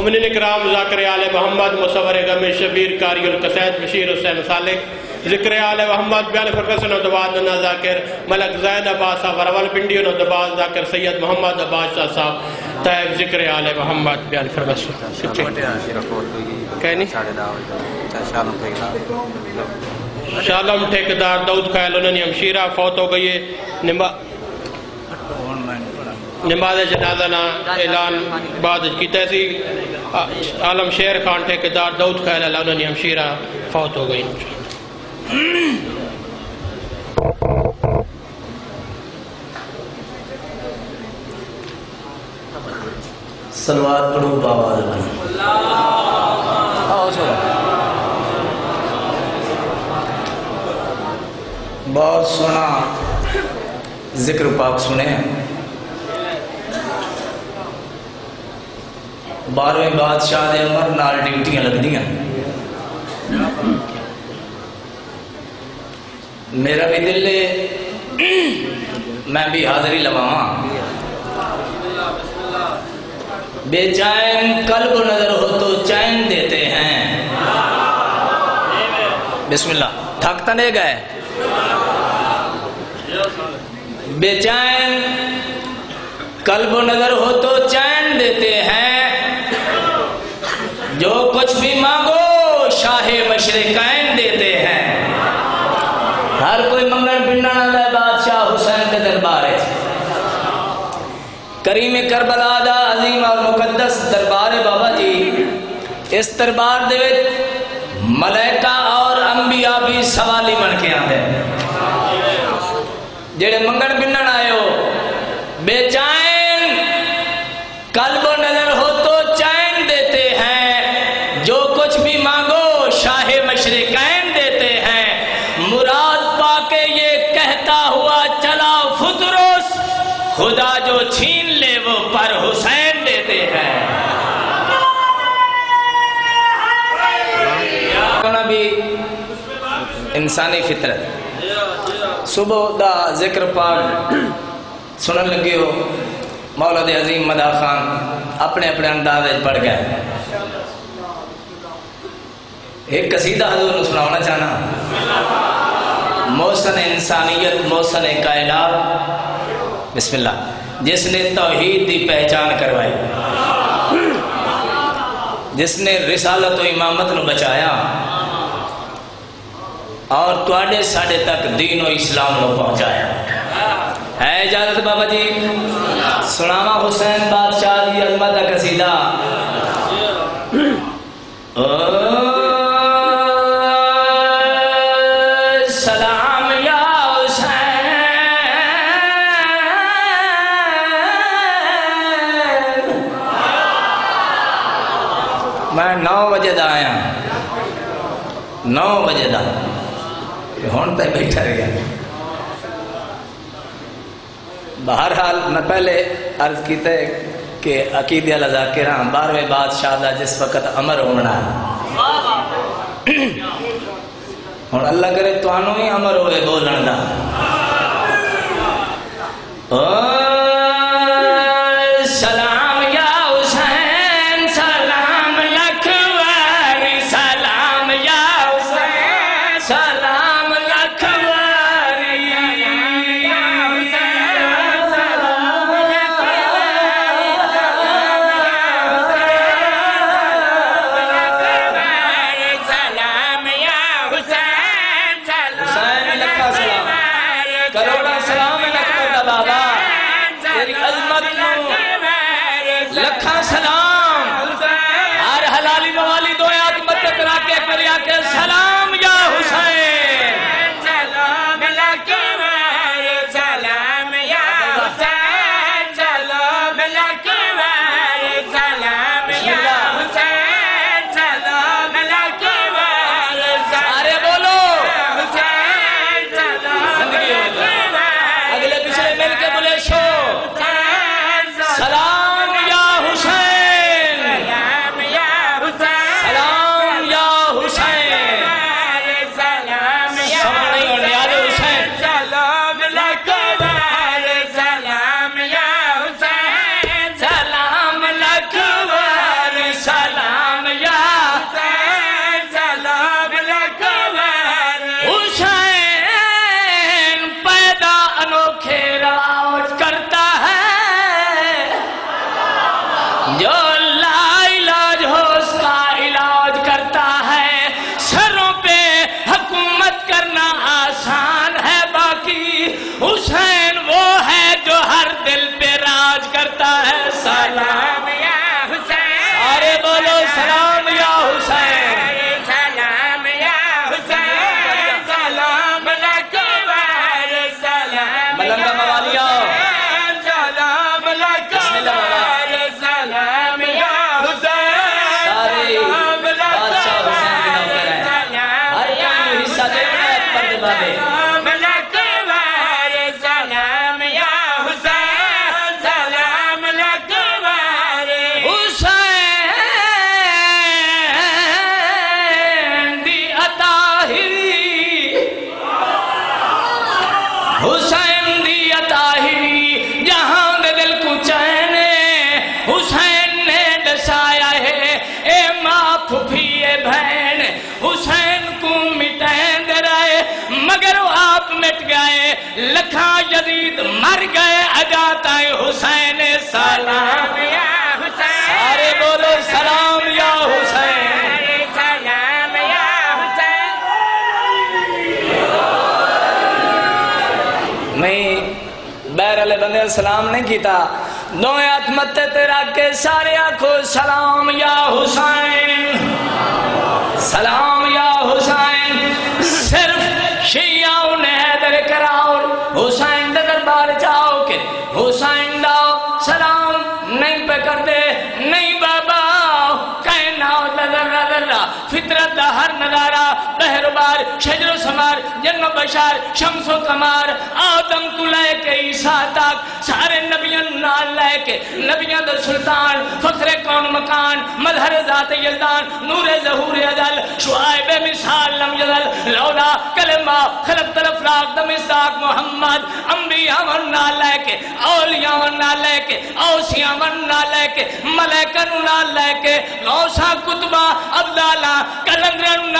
ममिन कराम ज़ाकर आल मोहम्मद मुसवर गम शबीर कारी कसैद बशीर हुसैन सालिक ज़िक्र आल मोहम्मद बयान फरकसन दबाद नन्ना ज़ाकिर मलक जैद अब्बास साहब रवल पिंडी दबाद ज़ाकिर सैयद मोहम्मद अब्बास शाह साहब। तैब ज़िक्र आल मोहम्मद बयान फरकसन शालम ठेकेदार दाऊद खैल उन्होंने हमशीरा फौत हो गई है। नमाज़ जनाजा ना ऐलान बाद सी। आलम शेर खान ठेकेदार दाऊद खैल अल्लाह हमशीरा फौत हो गई। सलवार पढ़ो बाबा बहुत सोना ज़िक्र पाक सुने बारहवें बादशाह दे उमर नाल ड्यूटियाँ लगदियाँ। मेरा भी दिल मैं भी हाजिरी लवावा। बेचैन कल्ब नज़र हो तो चैन देते हैं। बिस्मिल्लाह। थक तो नहीं गए? बेचैन कल्ब नज़र हो तो चैन देते हैं। जो कुछ भी मांगो, शाहे मशरे कैन देते हैं। हर कोई मंगल पिंडा बादशाह हुसैन के दरबार है। करीम करबला दा अजीम और मुकद्दस दरबार है बाबा जी। इस दरबार दे मलैका और अंबिया भी सवाली बन के आते जेड़े मंगन पिंडन आए हो, बेचैन जो छीन ले, वो पर हुसैन देते हैं। इंसानी फितरत। सुबह दा ज़िक्र पाक सुनन लगे हो मौला दे अजीम मदा खान अपने अपने अंदाज पढ़ गए। एक कसीदा हजूर सुनाना चाहना। मौसन इंसानियत मौसन कायनात। बिस्मिल्लाह। जिसने तौहीद की पहचान करवाई। जिसने रिसालत इमामत न बचाया। और तुआडे साढ़े तक दीन और इस्लाम को पहुँचाया। है इजाज़त बाबा जी? सुनावा हुसैन बादशाह की कसीदा। सलाम बजे का आया नौ बजे का हूँ तो बैठा रह बहरहाल, मैं पहले अर्ज़ किया कि अकीदे वाला जाकिर हाँ बारहवें बादशाह जिस वक्त अमर होना है। हूँ अल्लाह करे तो ही अमर होए बोलन का लखा जदीद मर गए, अजाता हुसैन सलाम। या हुसैन अरे बोलो, सलाम या हुसैन। सलाम या हुसैन वाले बंदे सलाम नहीं किया दो हाथ मत्ते रख के, सारे आखो सलाम या हुसैन। फितरत दा हर नज़ारा बहरबार शजरो समार, जन्म बशार, शमसो कमार, आदम को लेके ईसा तक, सारे नबियन नाल लेके नबियन दा सुल्तान, फखरे कौन मकान मजहर जात यजदान, नूरे जहूर अजल शुआइब मिसाल लम यजल, लौला कलमा, खलक तरफ़ राग दमिस्ताक मोहम्मद, अंबिया वन ना लेके, औलिया वन ना लेके, औसिया वन ना लेके, मलैकन ना लेके गौसा कुतबा अब्दाला कलंदर ना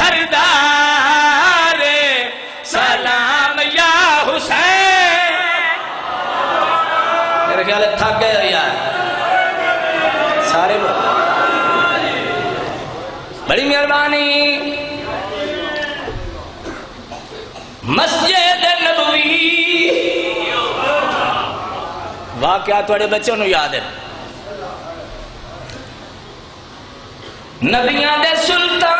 सरदार, सलाम या हुसैन। मेरे ख्याल थक गए यार। सारे बड़ी मेहरबानी। मस्जिद नबवी। वाकया थोड़े बच्चों याद है। नबिया दे सुल्तान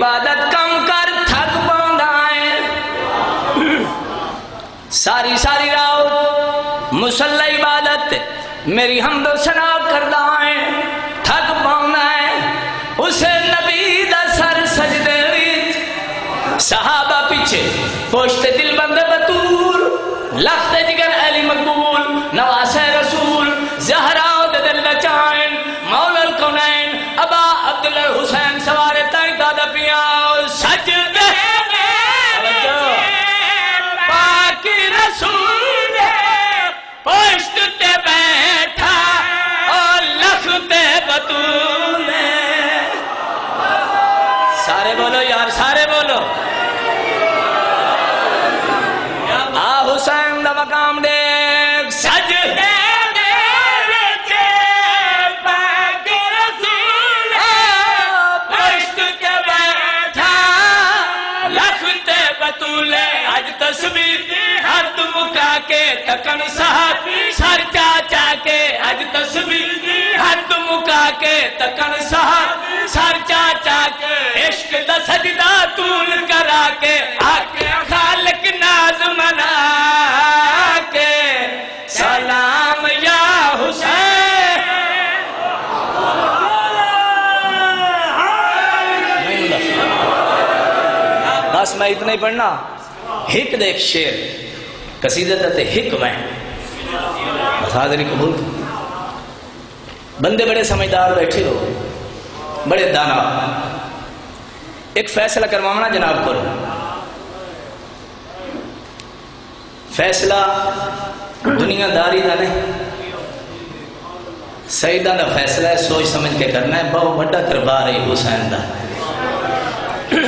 इबादत कम कर, थक पाए सारी सारी राव मुसल इबादत मेरी हम दो सना कर दाए, थक पाना है उसे नबी दर सर सजदे सहाबा पीछे पोश्ते दिल बंद बतूर, लखते के तकन साहब सर चाचा के अज तस्वीर हद मुका के तकन साहब सर चाचा के इश्क दा सजदा तूल करा के आके खालक नाज मना के सलाम या हुसैन। बस मैं इतना ही पढ़ना। हिक देख शेर। कसीदत हिक बस हाजरी कबूल बंदे बड़े समझदार बैठे हो, बड़े दाना। एक फैसला करवाना जनाब करो फैसला दुनियादारी का नहीं। सईदा का फैसला है, सोच समझ के करना है। बहुत बड़ा दरबार है हुसैन का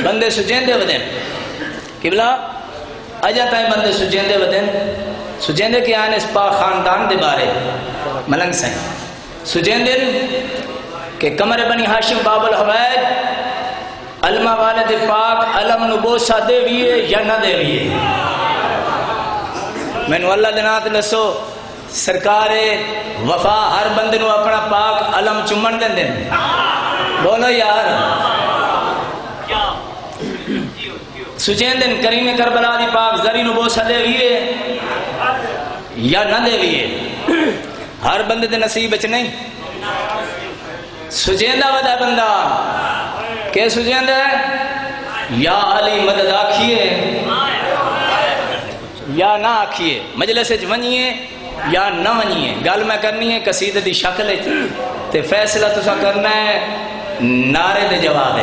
बंदे सुचेंदे वदन किबला अजा ताई बंदे सुचेंदे वदन सुचेंदे के आने इस पा खानदान दे बारे मलंग साई। सुचेंदे के कमर बनी हाशिम बाबुल हवैद, अलमा वाले दे पाक, अलम नु बोसा देविए या ना देविए। मैनू अल्लाह दे नाम ते दसो, सरकार वफा हर बंदे नु अपना पाक अलम चुमन देंदे बोलो यार सुचेंदन करीम करबला दी पाक, जरी नु बोसा देविए या ना देविए हर बंदे दे नसीब च नहीं। सुचेंदा वदा बंदा। के सुचेंदा या अली मदद आखिए। या ना आखिए। मजलस वनिए या ना वनिए। गल मैं करनी है कसीद की शक्ल ते फैसला तुसा करना है नारे के जवाब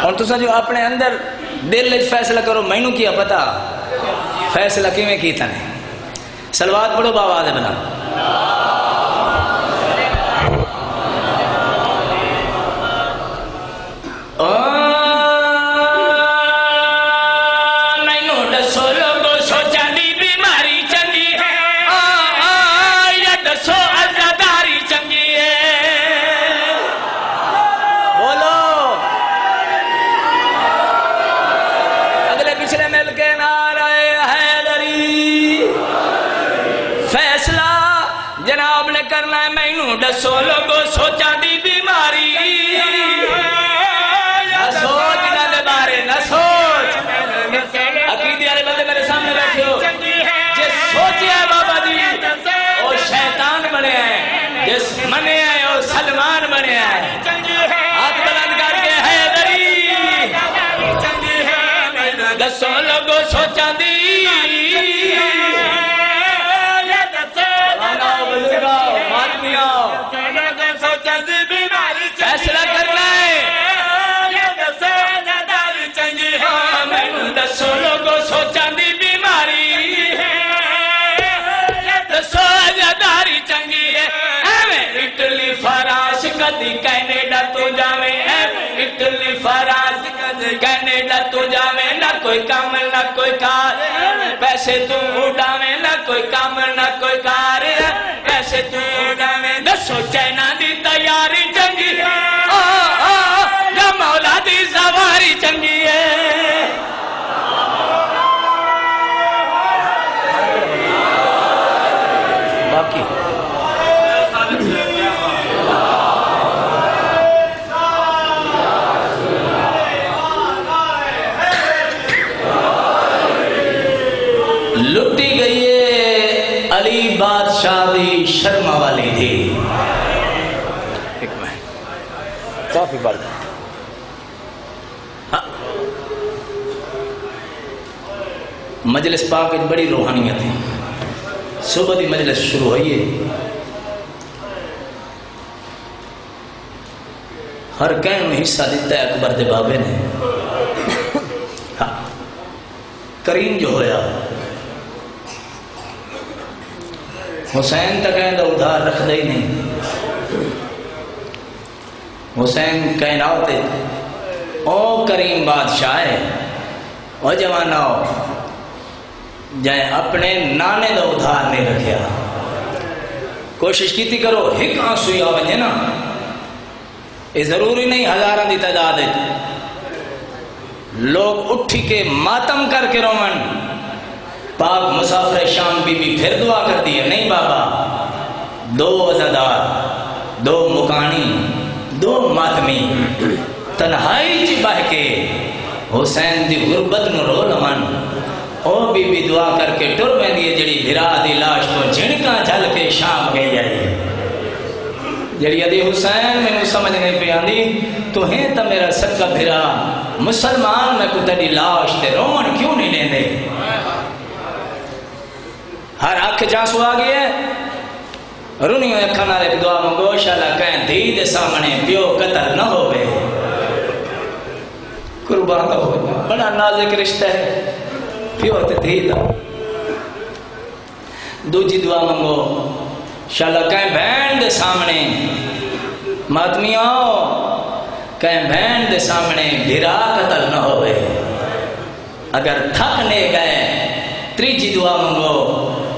हूँ तुसा जो अपने अंदर ਦਿਲ ਵਿੱਚ ਫੈਸਲਾ ਕਰੋ ਮੈਨੂੰ ਕੀ ਪਤਾ ਫੈਸਲਾ ਕਿਵੇਂ ਕੀਤਾ ਨੇ ਸਲਵਾਤ ਪੜੋ ਬਾਬਾ ਦੇ ਬਣਾ बने हैं जिस मने हैं और सलमान बने हैं। कदी कैनेडा तो जावे इटली कदी कैनेडा तो जावे, ना कोई काम, ना कोई कार पैसे तू उड़ावे, ना कोई काम, ना कोई कार। बादशाह दी शर्मा वाली थी। काफ़ी बार। हाँ। मजलिस पाक में बड़ी रूहानियत है। सुबह की मजलिस शुरू हुई है। हर कहन में हिस्सा दिता है अकबर दे बाबे ने। हाँ। करीम जो होया हुसैन तक कहता उधार रख दे ही नहीं। हुसैन कहना होते ओ करीम बादशाह है, ओ जवाना जाए अपने नाने का उधार नहीं रखिया कोशिश की करो, एक आँसू आ वजे ना। ये ज़रूरी नहीं हज़ारों की तादाद। लोग उठी के मातम करके रोवन। पाक मुसाफिर शाम बीबी फिर दुआ करती है, नहीं बाबा, दो अजादार, दो मुकानी, दो मातमी, तन्हाई च बह के हुसैन दी गुरबत नु रो लमन ओ बीबी दुआ करके टुर पैंदी है जड़ी भिरा दी लाश तो झिणका झल के शाम गई आई। जड़ी अदी हुसैन मैनू समझ नहीं पे आंदी तो है तो मेरा सक्का भिरा, मुसलमान मैं को लाश ते रोमन क्यों नहीं लेंदे? हर अख जांसू आ है। रुनी अखा एक दुआ मंगो, शाला कह धी दे सामने प्यो कतल न होवे। कुर्बान हो बड़ा नाजुक रिश्ता है। प्यो ते धी दा। दूजी दुआ मंगो, शाला कह बहन दे सामने मातमियो, कह बहन दे सामने भिरा कतल न होवे। अगर थक ने गए, त्रीजी दुआ मंगो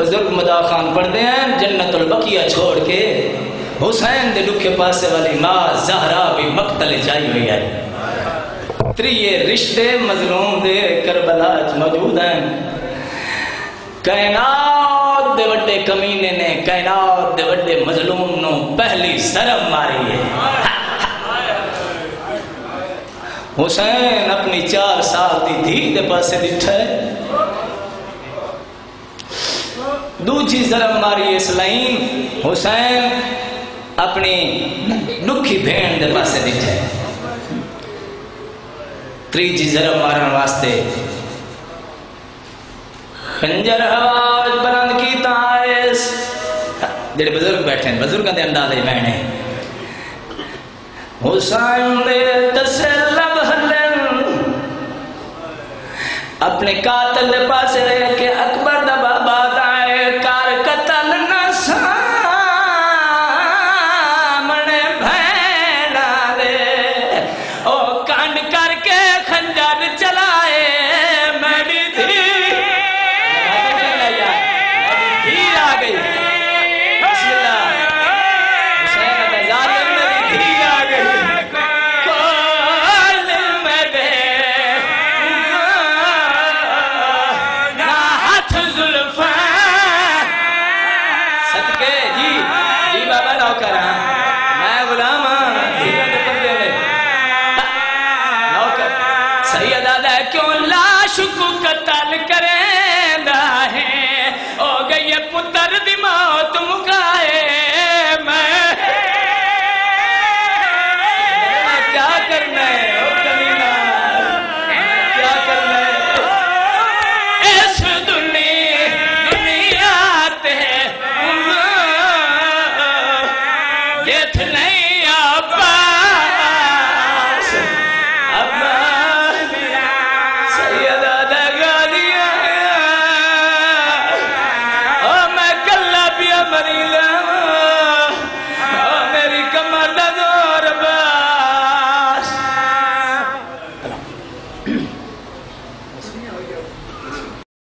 बुज़ुर्ग मदा खान पढ़ते हैं, जन्नतुल बकिया छोड़ के हुसैन दे दुखे पासे वाली माँ जहरा भी मकतल जाई हुई है। त्रिये रिश्ते मजलूम दे करबला मौजूद हैं। कायनात दे वड्डे कमीने ने कायनात दे वड्डे मजलूम नु पहली शर्म मारी है। हुसैन अपनी चार साल दी धी दे पासे है दूजी जरम मारी इस लाइन हुसैन अपनी दुखी भेण दे पासे दिठे त्रीजी जरम मारन वास्ते, खंजर आवाज़ बुलंद की जेड़े बुज़ुर्ग बैठे हैं, बुज़ुर्गों के अंदाजे मैंने हुसैन दे तसल्लब हलन अपने कातल दे पासे रह के अकबर दा मां त